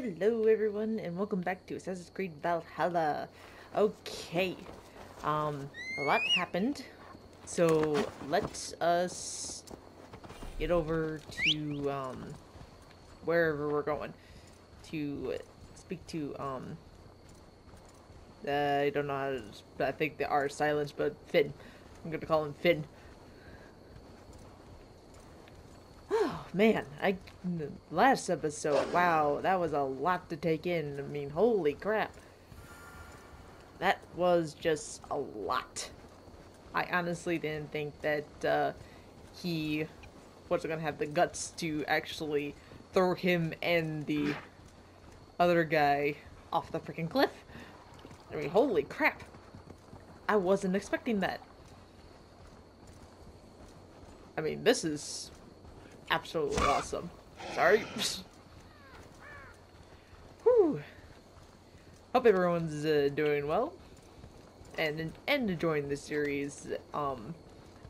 Hello everyone and welcome back to Assassin's Creed Valhalla. Okay, um, a lot happened, so let us get over to, um, wherever we're going to speak to, um, uh, I don't know how to, I think they are silenced, but Finn. I'm gonna call him Finn. Oh man, I last episode. Wow, that was a lot to take in. I mean, holy crap. That was just a lot. I honestly didn't think that uh, he was gonna have the guts to actually throw him and the other guy off the freaking cliff. I mean, holy crap. I wasn't expecting that. I mean, this is absolutely awesome. Sorry. Whew. Hope everyone's uh, doing well and and enjoying the series. Um,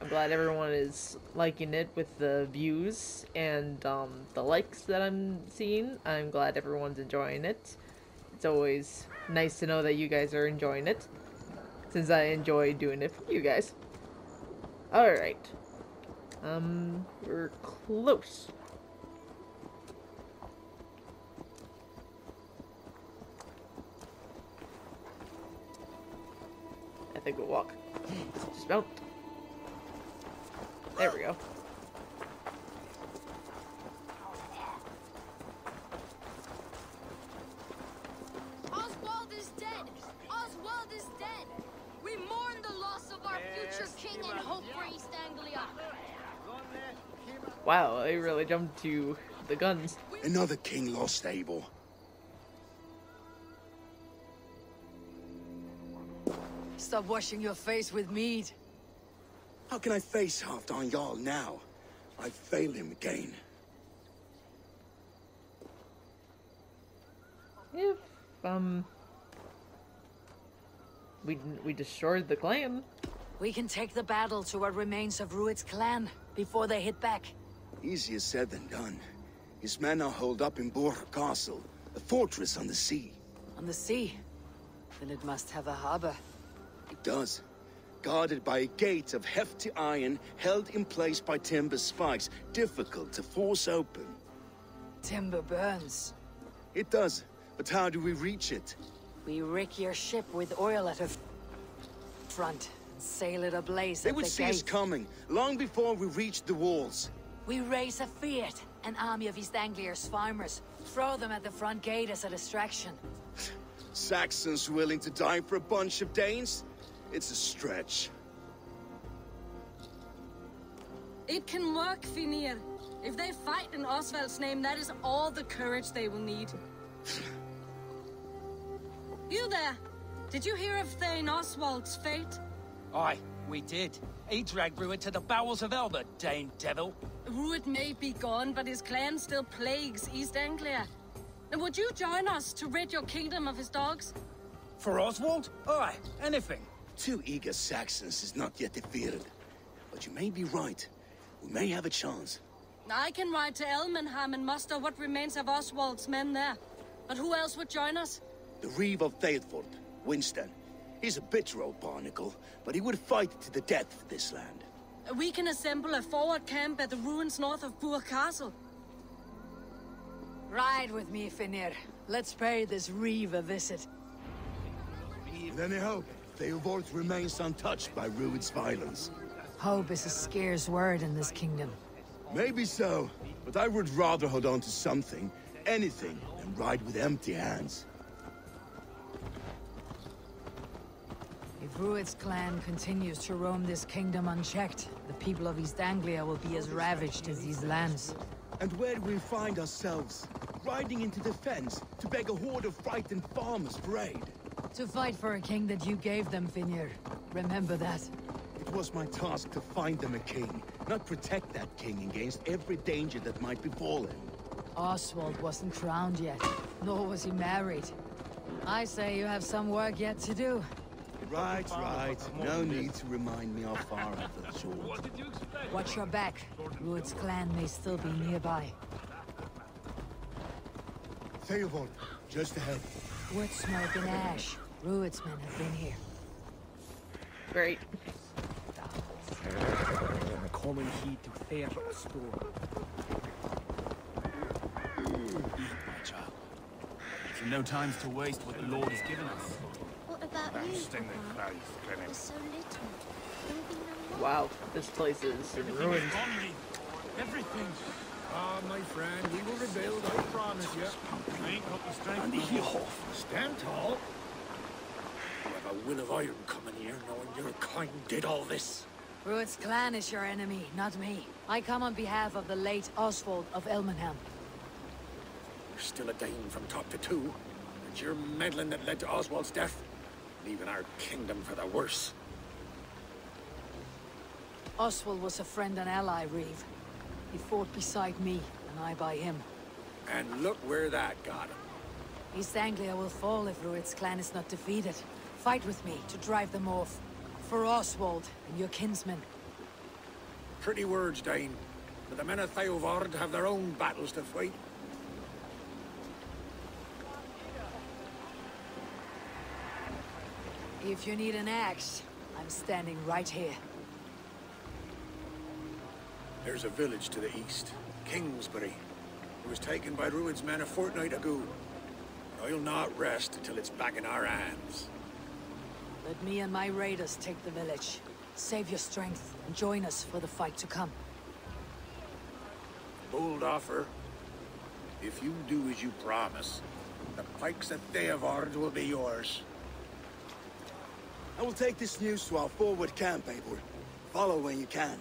I'm glad everyone is liking it with the views and um, the likes that I'm seeing. I'm glad everyone's enjoying it. It's always nice to know that you guys are enjoying it, since I enjoy doing it for you guys. Alright. Um, we're close. I think we'll walk. Smelt. There we go. Oswald is dead! Oswald is dead! We mourn the loss of our future king and hope for East Anglia. Wow, I really jumped to the guns. Another king lost, Abel. Stop washing your face with mead. How can I face Halfdan Jarl now? I failed him again. If, um... We, we destroyed the clan. We can take the battle to what remains of Rued's clan before they hit back. Easier said than done. His men are holed up in Burgh Castle, a fortress on the sea. On the sea? Then it must have a harbor. It does. Guarded by a gate of hefty iron held in place by timber spikes, difficult to force open. Timber burns. It does, but how do we reach it? We rig your ship with oil at her front sail it ablaze They at would the see gate. us coming, long before we reached the walls. We raise a fyrd, an army of East Anglia's farmers. Throw them at the front gate as a distraction. Saxons willing to die for a bunch of Danes? It's a stretch. It can work, Finnr. If they fight in Oswald's name, that is all the courage they will need. you there! Did you hear of Thane Oswald's fate? Aye, we did. He dragged Ruin to the bowels of Elba, Dane devil. Rued may be gone, but his clan still plagues East Anglia. And would you join us to rid your kingdom of his dogs? For Oswald? Aye, anything. Two eager Saxons is not yet defeated. But you may be right. We may have a chance. I can ride to Elmenham and muster what remains of Oswald's men there. But who else would join us? The Reeve of Thetford, Winston. He's a bitter old barnacle, but he would fight to the death for this land. We can assemble a forward camp at the ruins north of Burgh Castle. Ride with me, Finnr. Let's pay this Reeve a visit. Then I hope Theobald remains untouched by Rued's violence. Hope is a scarce word in this kingdom. Maybe so, but I would rather hold on to something, anything, than ride with empty hands. If clan continues to roam this kingdom unchecked, the people of East Anglia will be as ravaged as these lands. And where do we find ourselves? Riding into the fence to beg a horde of frightened farmers for aid. To fight for a king that you gave them, Finnr. Remember that. It was my task to find them a king, not protect that king against every danger that might befall him. Oswald wasn't crowned yet, nor was he married. I say you have some work yet to do. Right, right. No need to remind me how far I fell short. Watch your back. Rued's clan may still be nearby. Theobald, just ahead. Wood smoke and ash. Rued's men have been here. Great. Common heed to Theobald's store. My no time to waste what the Lord has given us. Wow, this place is in ruins. Everything. Ah, my friend, we will rebuild, I promise you. I ain't got the strength. And no he. Stand tall. You have a will of iron coming here, knowing your kind did all this. Rued's clan is your enemy, not me. I come on behalf of the late Oswald of Elmenham. You're still a Dane from top to two. It's your meddling that led to Oswald's death, leaving our kingdom for the worse. Oswald was a friend and ally, Reeve. He fought beside me, and I by him. And look where that got him. East Anglia will fall if Rued's clan is not defeated. Fight with me to drive them off. For Oswald and your kinsmen. Pretty words, Dane. But the men of Theotford have their own battles to fight. If you need an axe, I'm standing right here. There's a village to the east, Kingsbury. It was taken by Rued's men a fortnight ago. I'll not rest until it's back in our hands. Let me and my raiders take the village. Save your strength and join us for the fight to come. Bold offer. If you do as you promise, the pikes of Theotford will be yours. I will take this news to our forward camp, Eivor. Follow when you can.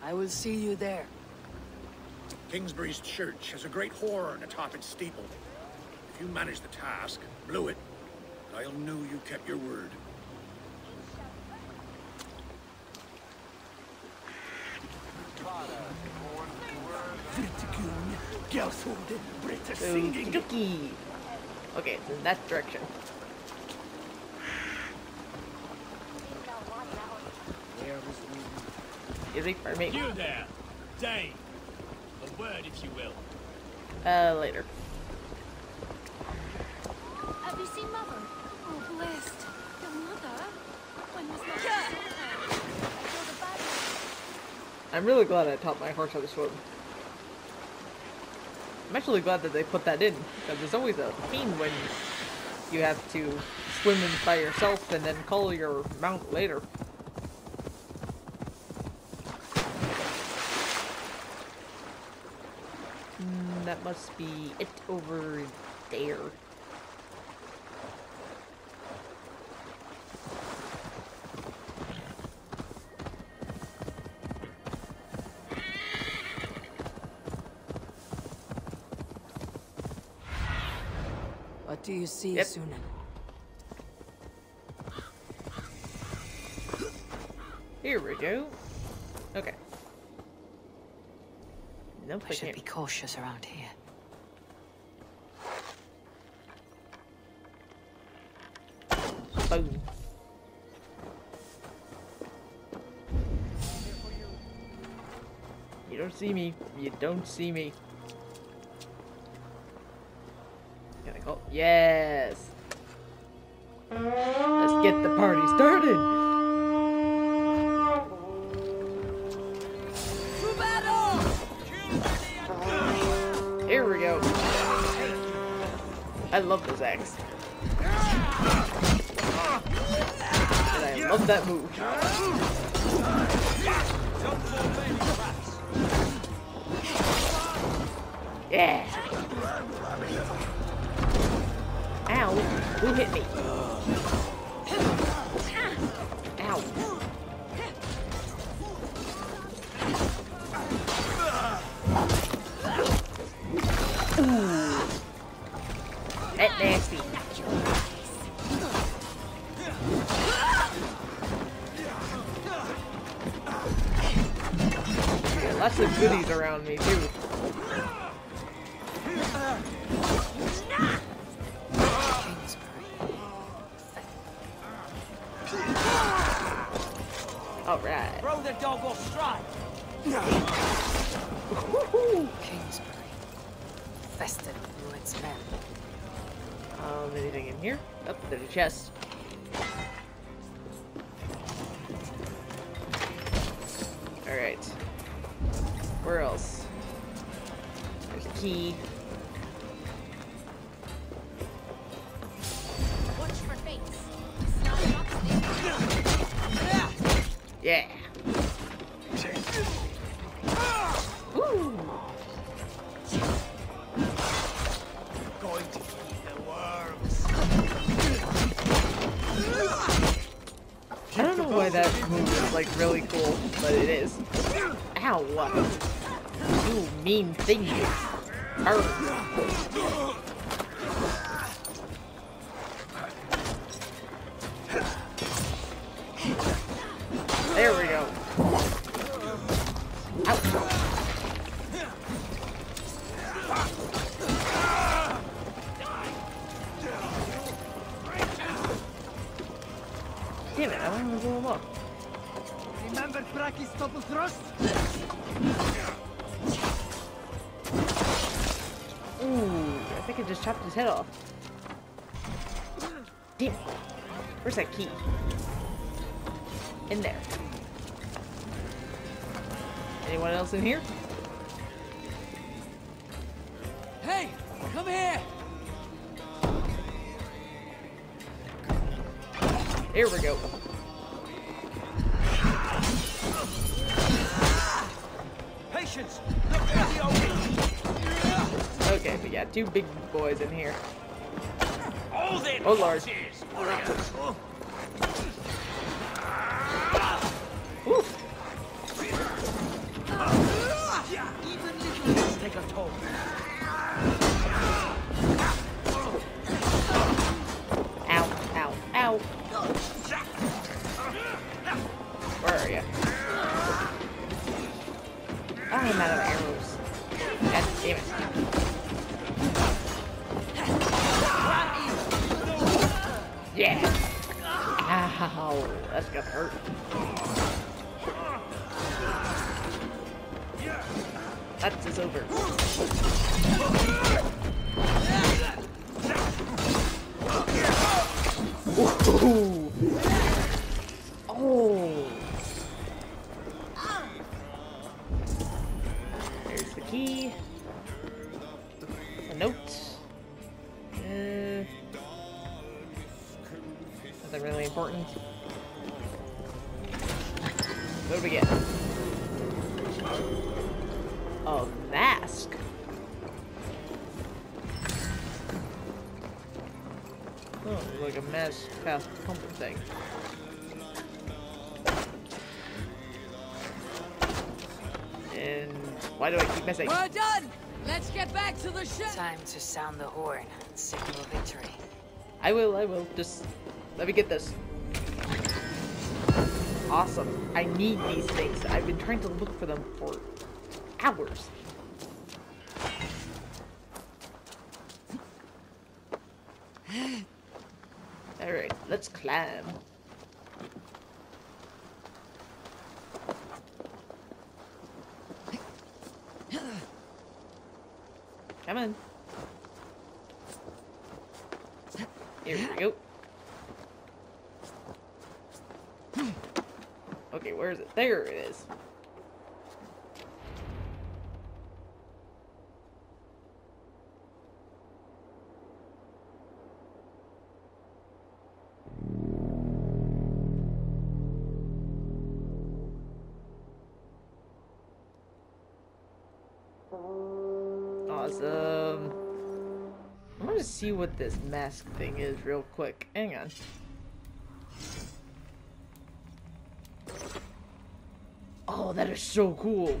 I will see you there. Kingsbury's church has a great horn atop its steeple. If you manage the task, blew it, I'll know you kept your word. Okey-dokey. Okay, it's in that direction. Easy for me. You there, Dane. A word, if you will. Uh, later. Have you seen Mother? Oh, blessed. Your mother? When was Mother yeah. Before the battle? I'm really glad I taught my horse how to swim. I'm actually glad that they put that in, because there's always a pain when you have to swim in by yourself and then call your mount later. Mm, that must be it over there. What do you see, Yep. Sunan? Here we go. Okay. I should be cautious around here. Boom. You don't see me. You don't see me. I call? Yes. That move. Yeah. Ow. Who hit me? Ow. Ooh. That nasty. Lots of goodies around me too. All right. Throw the dog or strike. Kingsbury. infested with Rued's men. Um, anything in here? Oh, there's a chest. But it is. Ow! You mean thing! Arr. Here we go. Patience. Look at the opening. Okay, we got two big boys in here. Oh, Lord. horses, Even little take a toll. Gonna hurt. That is over. Oh. There's the key. A note. Uh, nothing really important. What do we get? A mask. Oh, like a mask fast pumping thing. And why do I keep missing? We're done! Let's get back to the ship! Time to sound the horn and signal victory. I will, I will. Just let me get this. Awesome. I need these things. I've been trying to look for them for hours. Alright, let's climb. Come on. Here we go. Okay, where is it? There it is. Awesome. I want to see what this mask thing is real quick. Hang on. That is so cool.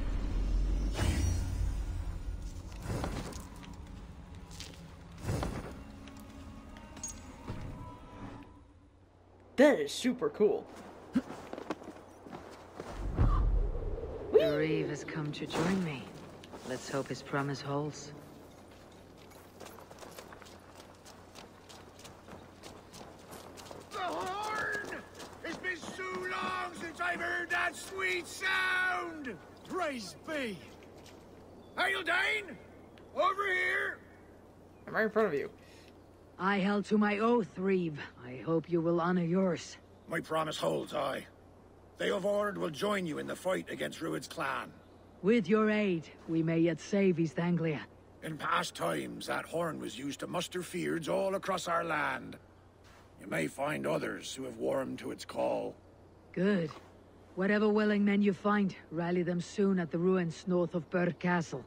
That is super cool. The Reeve has come to join me. Let's hope his promise holds. The horn! It's been so long since I've heard that sweet sound! Praise be! Hail Dane! Over here! I'm right in front of you. I held to my oath, Reeve. I hope you will honor yours. My promise holds, I. Theotford will join you in the fight against Rued's clan. With your aid, we may yet save East Anglia. In past times, that horn was used to muster fyrds all across our land. You may find others who have warmed to its call. Good. Whatever willing men you find, rally them soon at the ruins north of Burgh Castle.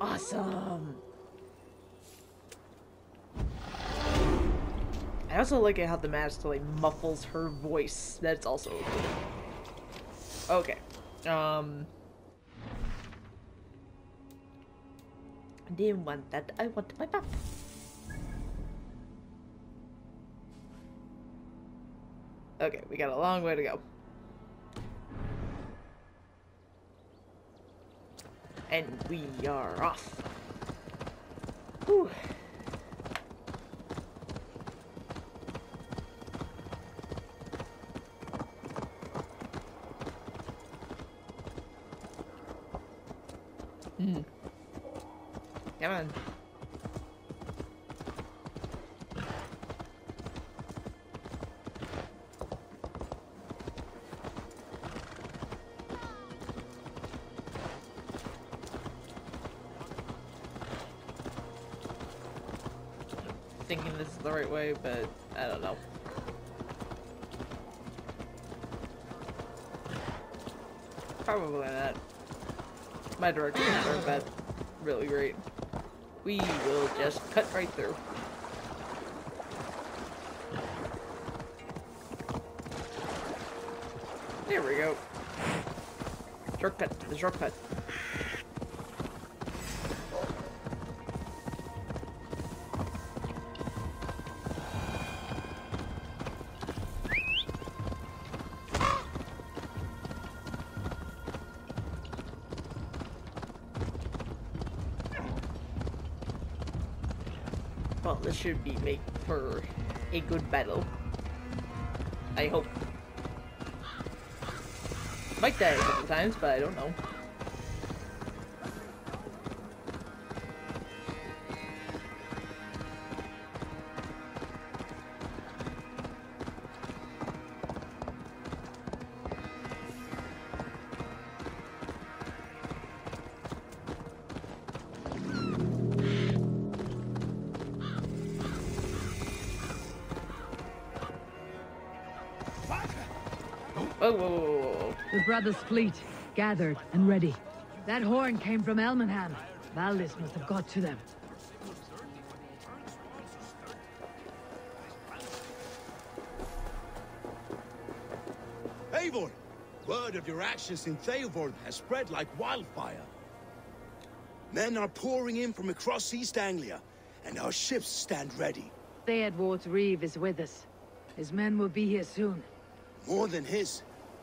Awesome. I also like it how the mask like muffles her voice. That's also cool. Okay. Um. I didn't want that. I want my map. Okay, we got a long way to go. And we are off. Whew. Hmm. Come on. Right way, but I don't know. Probably not. My directions aren't that really great. We will just cut right through. There we go. Shortcut, the shortcut. This should be made for a good battle. I hope. Might die a couple times, but I don't know. Brothers' fleet, gathered and ready. That horn came from Elmenham. Valdis must have got to them. Eivor! Word of your actions in Theotford has spread like wildfire. Men are pouring in from across East Anglia, and our ships stand ready. Theotford Reeve is with us. His men will be here soon. More than his,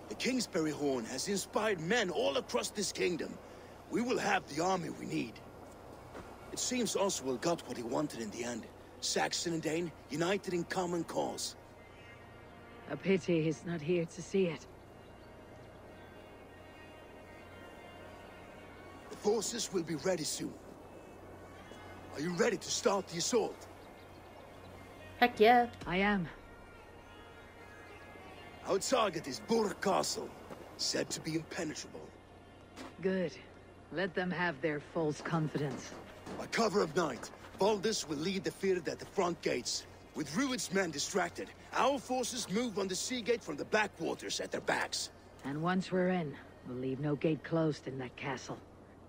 the Kingsbury Horn has inspired men all across this kingdom. We will have the army we need. It seems Oswald got what he wanted in the end. Saxon and Dane united in common cause. A pity he's not here to see it. The forces will be ready soon. Are you ready to start the assault? Heck yeah. I am. Our target is Burgh Castle, said to be impenetrable. Good. Let them have their false confidence. By cover of night, Valdis will lead the field at the front gates. With Rued's men distracted, our forces move on the sea gate from the backwaters at their backs. And once we're in, we'll leave no gate closed in that castle.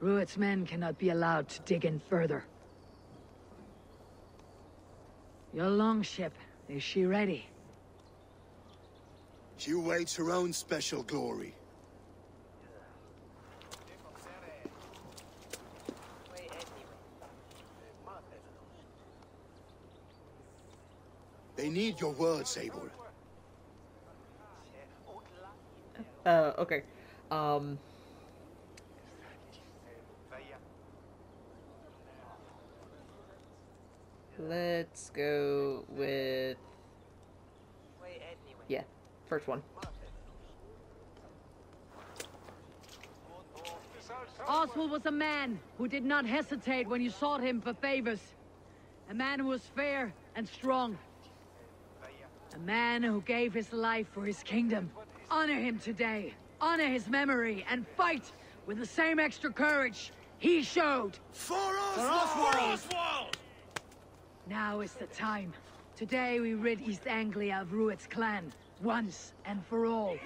Rued's men cannot be allowed to dig in further. Your longship, is she ready? She awaits her own special glory. They need your words, Eivor. Uh, okay. Um. Let's go with. Yeah, first one. Oswald was a man who did not hesitate when you sought him for favors. A man who was fair and strong. A man who gave his life for his kingdom. Honor him today. Honor his memory and fight with the same extra courage he showed. For Oswald! Now is the time. Today we rid East Anglia of Rued's clan, once and for all.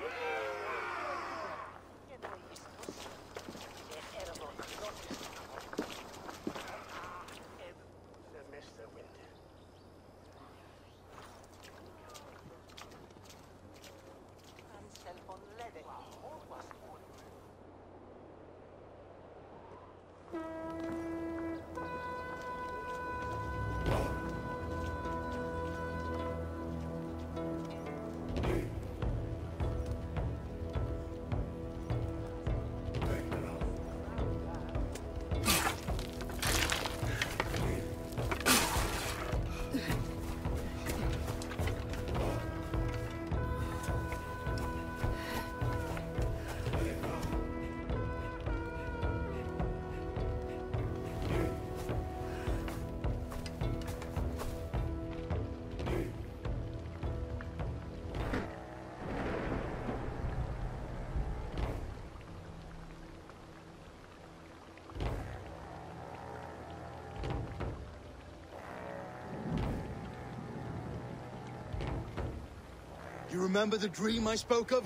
Remember the dream I spoke of?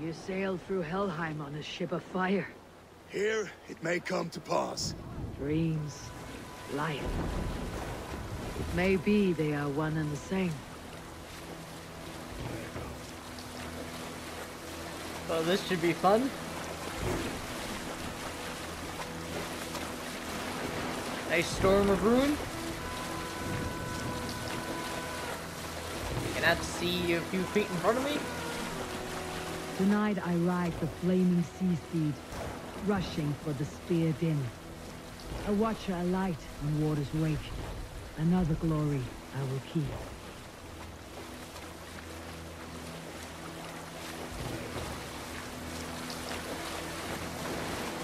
You sailed through Helheim on a ship of fire. Here, it may come to pass. Dreams, life. It may be they are one and the same. Oh, this should be fun. Nice storm of ruin. Cannot see a few feet in front of me. Tonight I ride the flaming sea steed, rushing for the spear din. A watcher alight on water's wake. Another glory I will keep.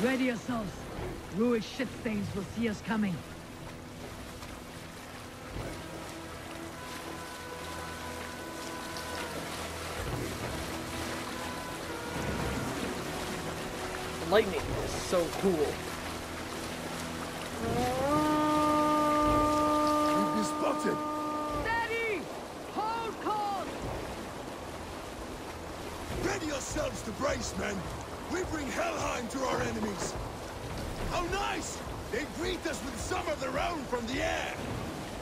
Ready yourselves. Ruined ship stains will see us coming. Lightning is so cool. We've been spotted! Steady! Hold course! Ready yourselves to brace, men! We bring Helheim to our enemies! How nice! They greet us with some of their own from the air!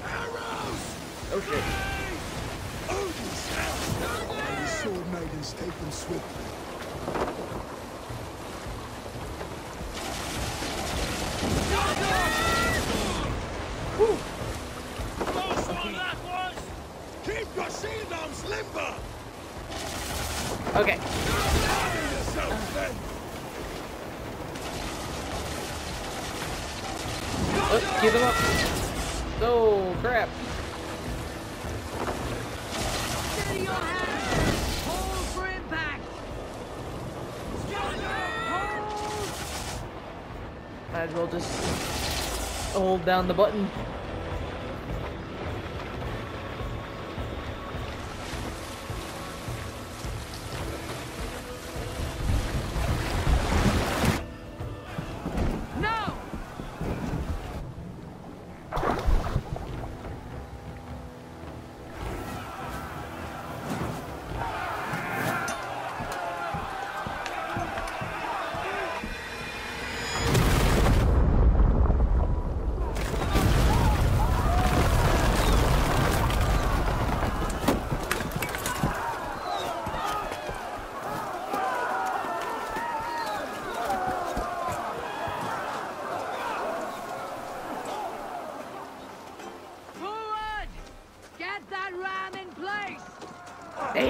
Arrows! Oh shit. Odin's hell! May the sword maidens take them swiftly. Keep your shield arms limber! Okay. Oh, up. Oh, crap. Might as well just hold down the button.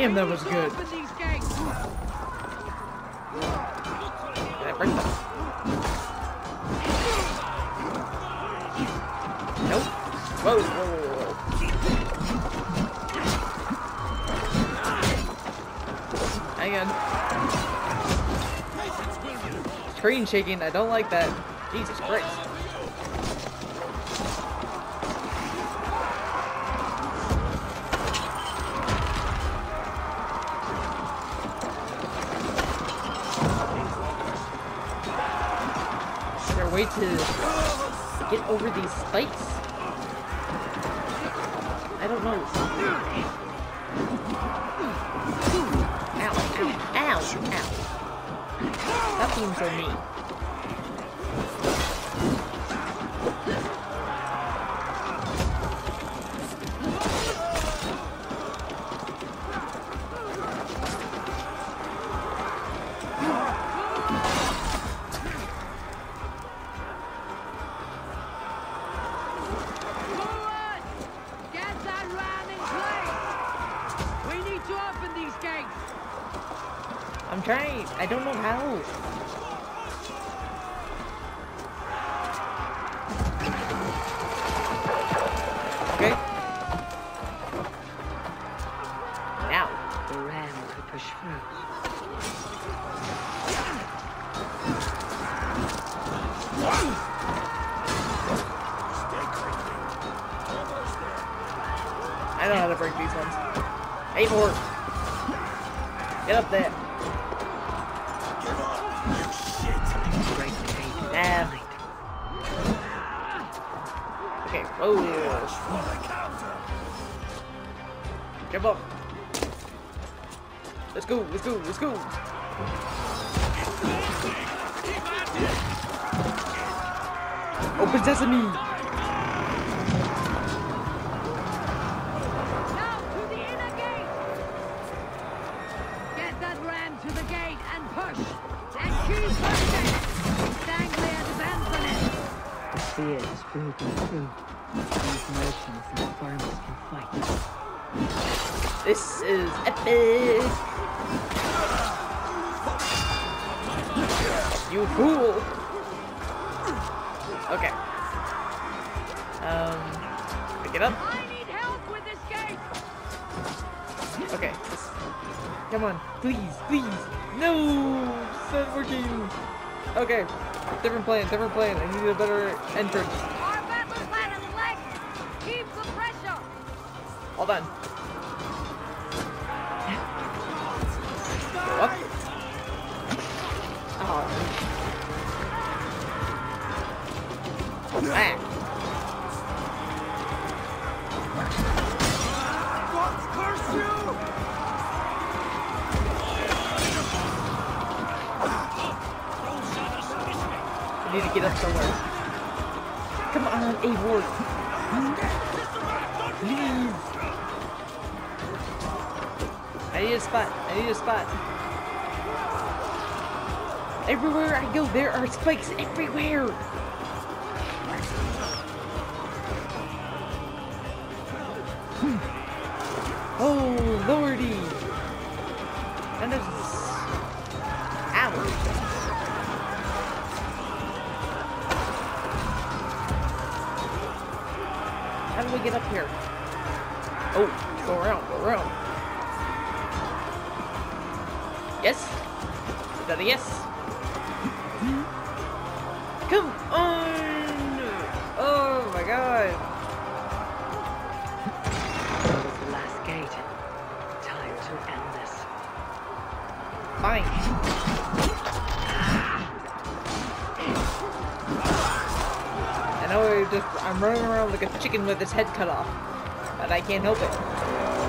Damn, that was good. Nope. Whoa, whoa, whoa. Hang on. Screen shaking, I don't like that. Jesus Christ. These spikes? I don't know. Ow, ow, ow, ow. That seems so mean. I don't Let's go. Let's go. Open sesame. Now to the inner gate! Get that ram to the gate and push! And keep pushing! Sanglia depends on it! Fear is broken through. These merchants and farmers can fight. This is epic. Okay, different plan, different plan. I need a better entrance. Our battle plan is! Keep the pressure! Hold on. Need to get up somewhere. Come on, Eivor. Please. I need a spot. I need a spot. Everywhere I go, there are spikes everywhere. Hmm. Oh, lordy. Around like a chicken with its head cut off. But I can't help it.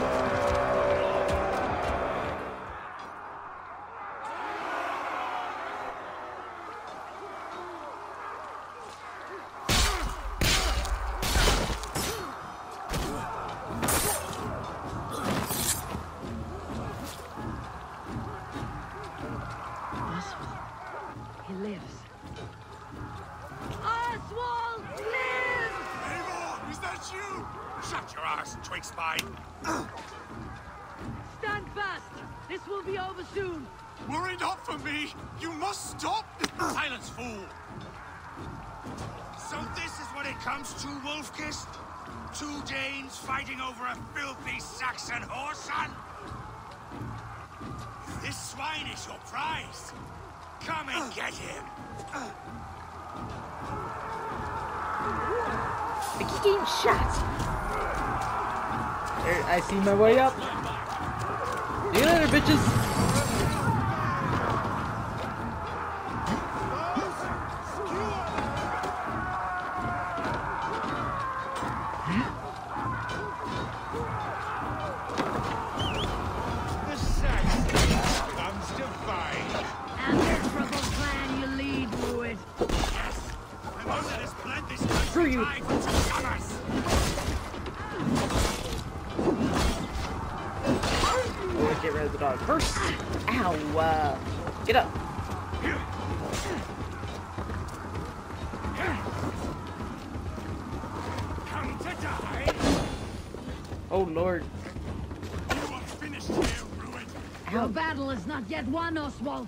Not yet won, Oswald.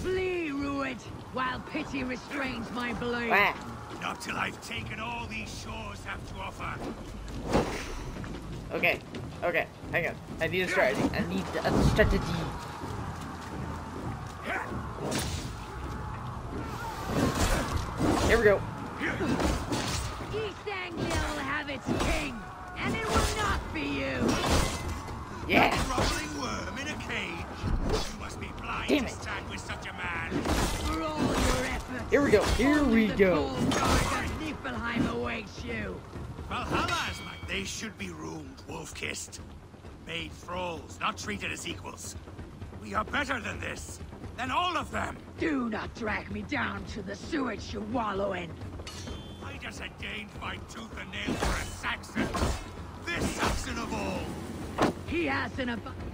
Flee, Rued, while pity restrains my blade. Wah. Not till I've taken all these shores have to offer. Okay. Okay. Hang on. I need a strategy. I need a strategy. Here we go. East Anglia will have its king, and it will not be you. Yeah. Groveling worm in a cage. You must be blind Damn to it. stand with such a man. For all your efforts. Here we go. Here we go. gold guard Niflheim awaits you. Valhalla's like they should be roomed, wolf-kissed. Made thralls, not treated as equals. We are better than this. Than all of them. Do not drag me down to the sewage you wallow in. I just ordained my tooth and nail for a Saxon. This Saxon of all. He has an ab-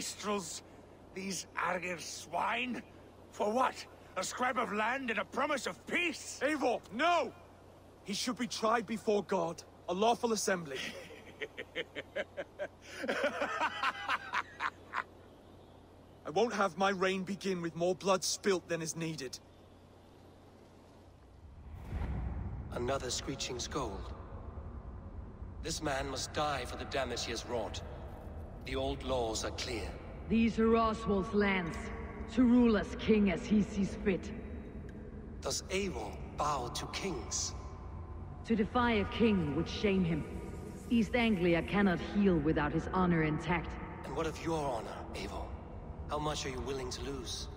wastrels? These Argir swine? For what? A scrap of land and a promise of peace? Eivor, no! He should be tried before God, a lawful assembly. I won't have my reign begin with more blood spilt than is needed. Another screeching scold. This man must die for the damage he has wrought. The old laws are clear. These are Oswald's lands, to rule as king as he sees fit. Does Eivor bow to kings? To defy a king would shame him. East Anglia cannot heal without his honor intact. And what of your honor, Eivor? How much are you willing to lose?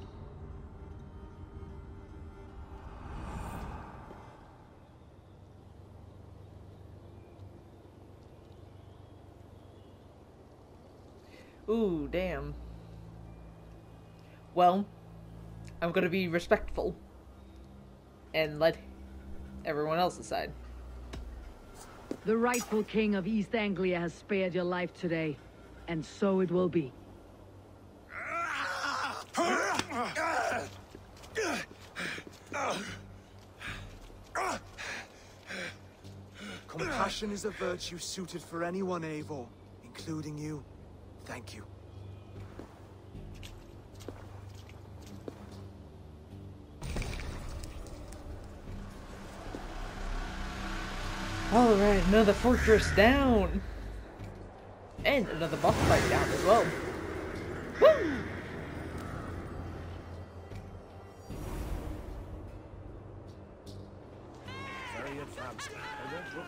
Ooh, damn. Well, I'm gonna be respectful and let everyone else decide. The rightful king of East Anglia has spared your life today, and so it will be. Compassion is a virtue suited for anyone, Eivor, including you. Thank you. Alright, another fortress down. And another boss fight down as well. Woo!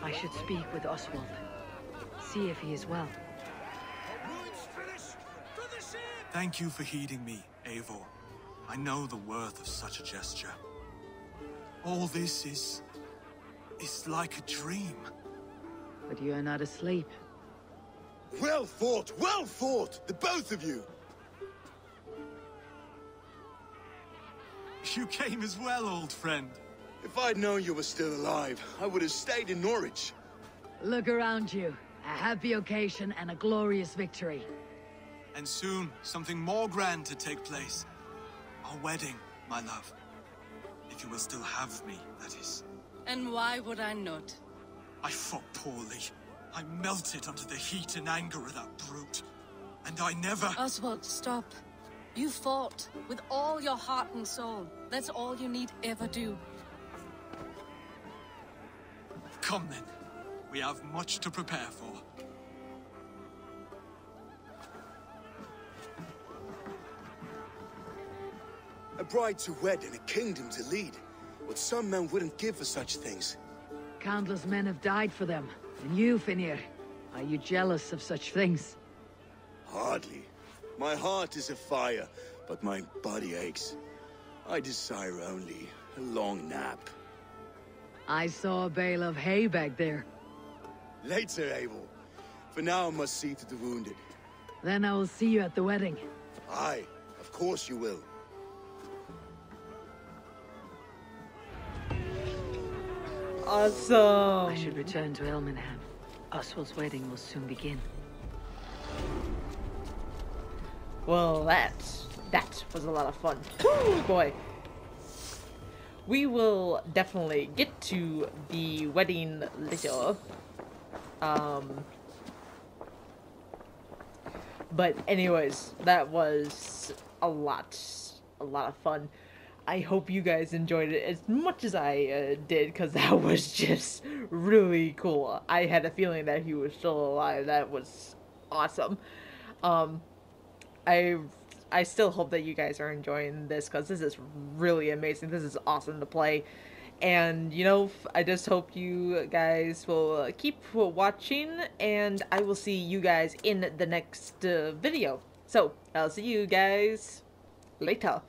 I should speak with Oswald. See if he is well. Thank you for heeding me, Eivor. I know the worth of such a gesture. All this is... is like a dream. But you are not asleep. Well fought, well fought, the both of you. You came as well, old friend. If I'd known you were still alive, I would have stayed in Norwich. Look around you. A happy occasion and a glorious victory. And soon, something more grand to take place. Our wedding, my love. If you will still have me, that is. And why would I not? I fought poorly. I melted under the heat and anger of that brute. And I never... Oswald, stop. You fought with all your heart and soul. That's all you need ever do. Come then. We have much to prepare for. A bride to wed and a kingdom to lead. What some men wouldn't give for such things. Countless men have died for them. And you, Finnr, are you jealous of such things? Hardly. My heart is afire, but my body aches. I desire only a long nap. I saw a bale of hay back there. Later, Abel. For now, I must see to the wounded. Then I will see you at the wedding. Aye, of course you will. Awesome. I should return to Elmenham. Oswald's wedding will soon begin. Well, that that was a lot of fun. Woo, boy. We will definitely get to the wedding later. Um, but anyways, that was a lot, a lot of fun. I hope you guys enjoyed it as much as I uh, did, because that was just really cool. I had a feeling that he was still alive. That was awesome. Um, I I still hope that you guys are enjoying this because this is really amazing. This is awesome to play. And, you know, I just hope you guys will keep watching, and I will see you guys in the next uh, video. So, I'll see you guys later.